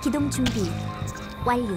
기동 준비 완료.